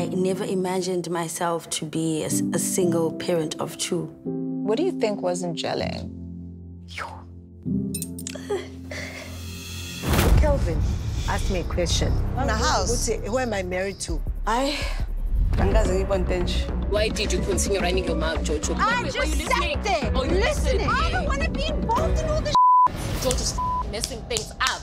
I never imagined myself to be a single parent of two. What do you think wasn't gelling? Kelvin ask me a question. In the house. Who am I married to? I. Why did you continue running your mouth, Jojo? I Wait, just you there. Oh. Are you Listen, listening? I don't want to be involved in all this. Jojo's messing things up.